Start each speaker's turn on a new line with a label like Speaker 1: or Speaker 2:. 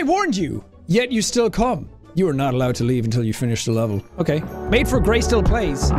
Speaker 1: I warned you, yet you still come. You are not allowed to leave until you finish the level. Okay. Made for Gray still plays.